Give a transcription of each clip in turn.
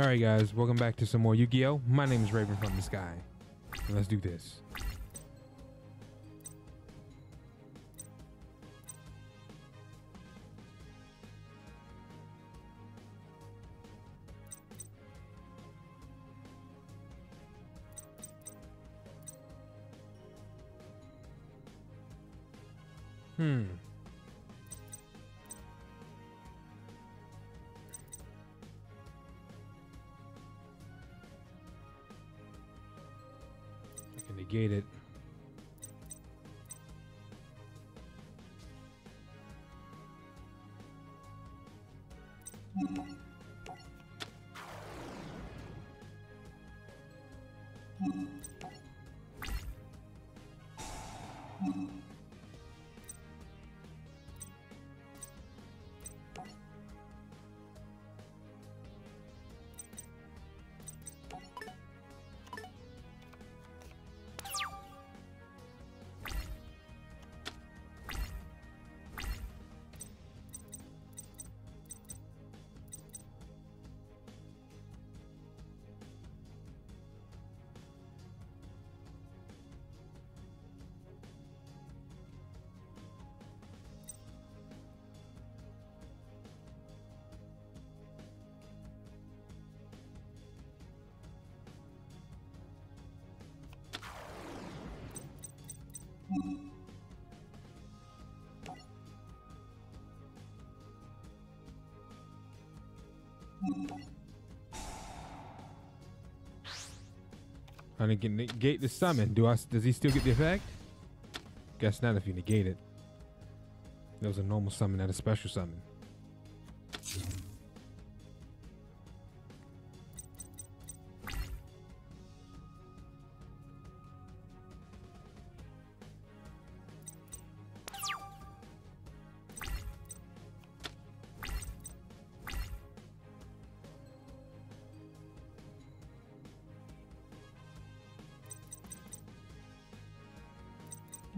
All right, guys, welcome back to some more Yu-Gi-Oh. My name is Raven from the Sky. Let's do this. Hmm. Negate it. I didn't get negate the summon. Do I? Does he still get the effect? Guess not if you negate it. That was a normal summon, not a special summon.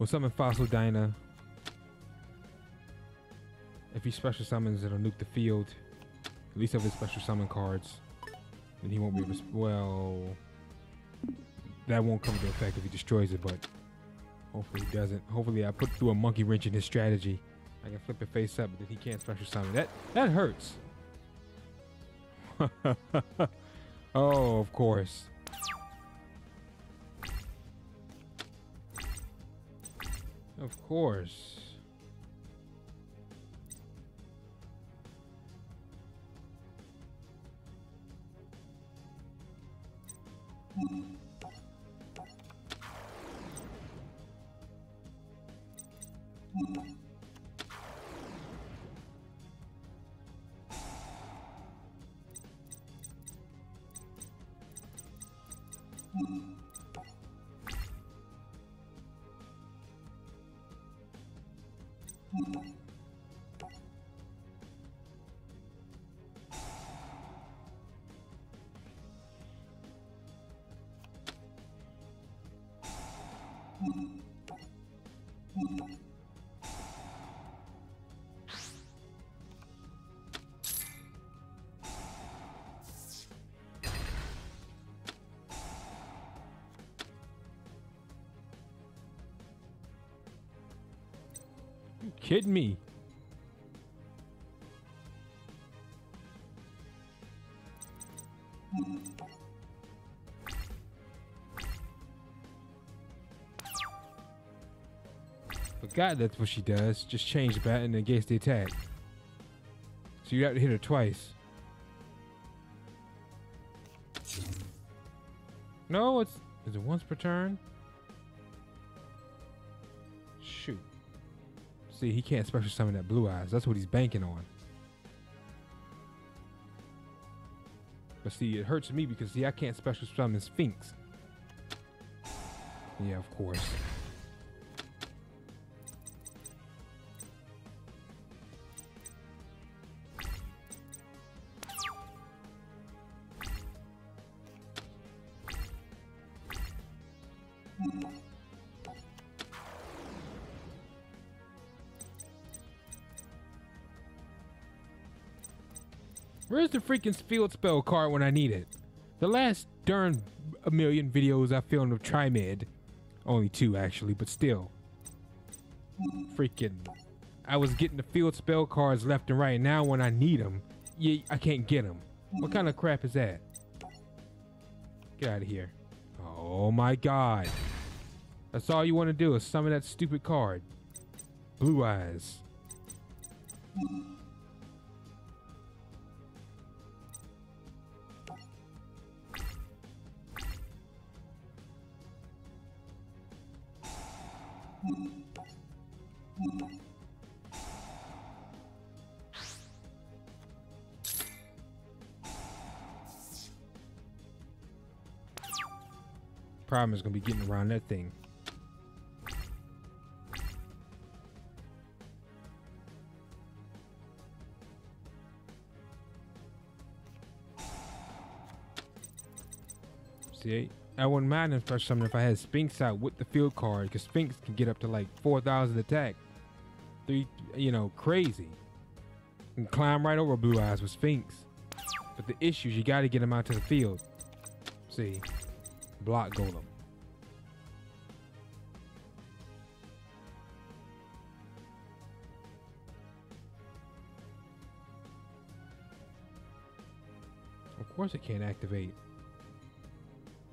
We'll summon Fossil Dyna. If he special summons, it'll nuke the field. At least of his special summon cards. Then he won't be well. That won't come into effect if he destroys it, but hopefully he doesn't. Hopefully I put through a monkey wrench in his strategy. I can flip it face up, but then he can't special summon. That that hurts. oh, of course. Of course. Mm-hmm. You kidding me? Forgot that's what she does. Just change the button against the attack. So you have to hit her twice. No, it's is it once per turn? See, he can't special summon that blue eyes. That's what he's banking on. But see, it hurts me because see, I can't special summon Sphinx. Yeah, of course. Where's the freaking field spell card when I need it? The last darn a million videos I filmed of Triamid, only two actually, but still. Freaking, I was getting the field spell cards left and right. Now when I need them, yeah, I can't get them. What kind of crap is that? Get out of here. Oh my god. That's all you want to do is summon that stupid card. Blue eyes. Problem is gonna be getting around that thing. See, I wouldn't mind if special summon if I had Sphinx out with the field card, because Sphinx can get up to like 4,000 attack. Three, you know, crazy. And climb right over Blue Eyes with Sphinx. But the issue is you got to get him out to the field. See, block Golem. Of course it can't activate.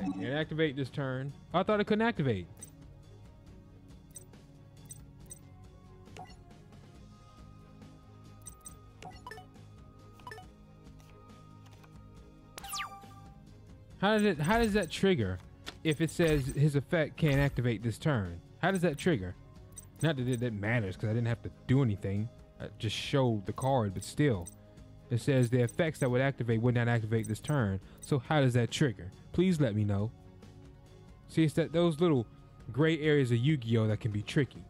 Alright, can't activate this turn. Oh, I thought it couldn't activate. How does it how does that trigger if it says his effect can't activate this turn? How does that trigger? Not that it, matters because I didn't have to do anything. I just showed the card, but still. It says the effects that would activate would not activate this turn. So how does that trigger? Please let me know. See, it's that those little gray areas of Yu-Gi-Oh that can be tricky.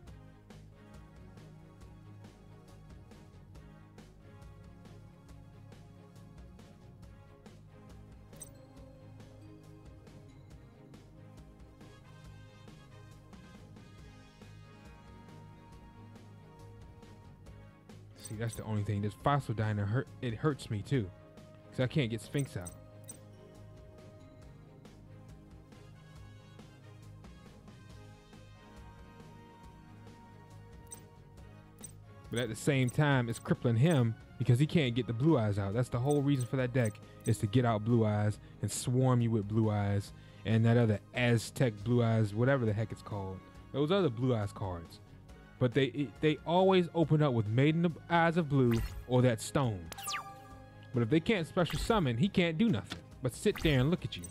See, that's the only thing. This fossil Dyna hurt. It hurts me too, cause I can't get Sphinx out. But at the same time, it's crippling him because he can't get the blue eyes out. That's the whole reason for that deck is to get out blue eyes and swarm you with blue eyes and that other Aztec blue eyes, whatever the heck it's called. Those other blue eyes cards but they they always open up with Maiden Eyes of Blue or that stone. But if they can't special summon, he can't do nothing but sit there and look at you.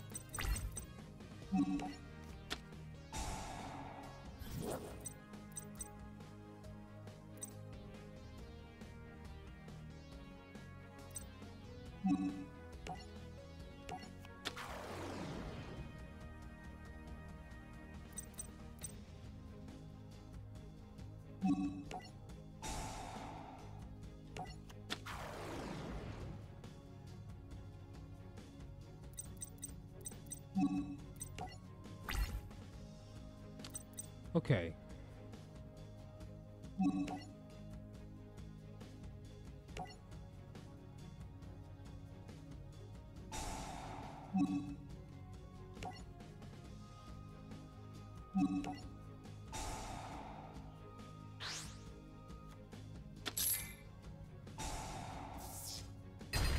Okay.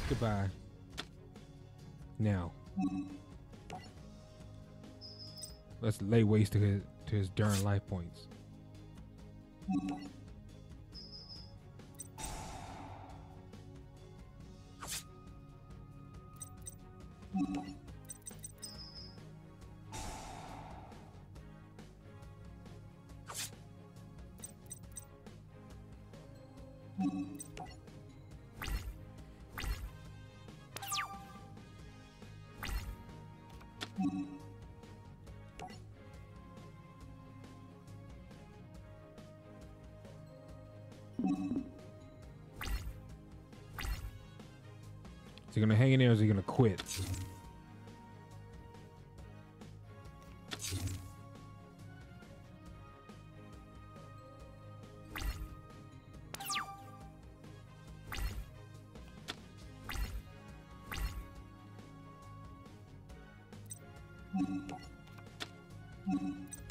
Goodbye. Now. Let's lay waste to his to his darn life points. Gonna hang in there or is he gonna quit?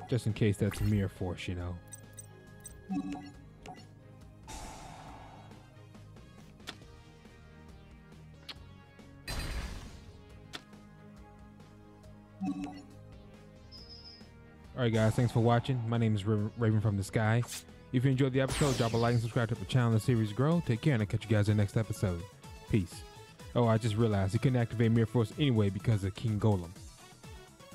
Just in case that's Mirror Force, you know. Alright guys, thanks for watching. My name is Raven from the Sky. If you enjoyed the episode, drop a like and subscribe to the channel and the series grow. Take care and I'll catch you guys in the next episode. Peace. Oh, I just realized he couldn't activate Mirror Force anyway because of King Golem.